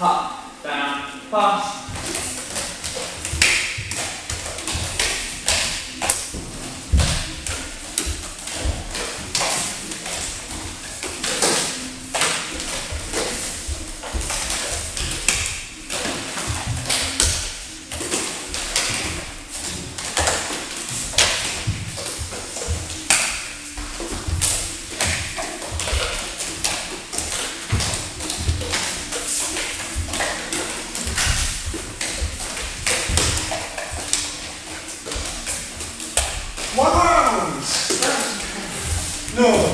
up, down, fast. One round. No.